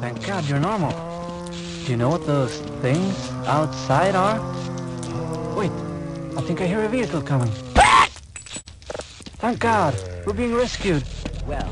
Thank God you're normal. Do you know what those things outside are? Wait, I think I hear a vehicle coming. Thank God, we're being rescued. Well,